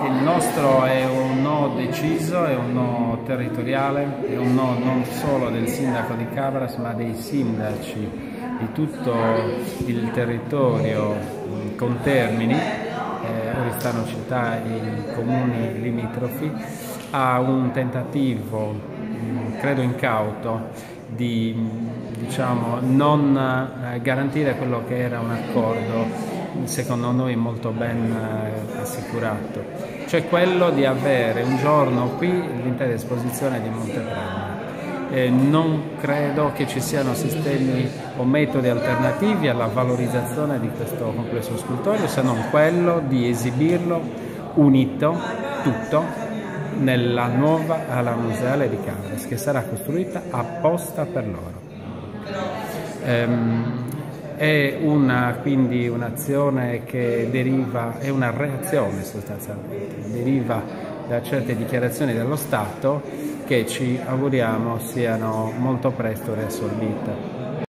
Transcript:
Il nostro è un no deciso, è un no territoriale, è un no non solo del sindaco di Cabras ma dei sindaci di tutto il territorio con Termini, eh, Oristano città e i comuni limitrofi, a un tentativo, credo incauto, di diciamo, non eh, garantire quello che era un accordo secondo noi molto ben eh, assicurato, cioè quello di avere un giorno qui l'intera esposizione di Montepremi. Eh, non credo che ci siano sistemi o metodi alternativi alla valorizzazione di questo complesso scultoreo se non quello di esibirlo unito tutto nella nuova ala museale di Cavres che sarà costruita apposta per loro. Ehm, è una, quindi un'azione che deriva, è una reazione sostanzialmente, deriva da certe dichiarazioni dello Stato che ci auguriamo siano molto presto riassorbite.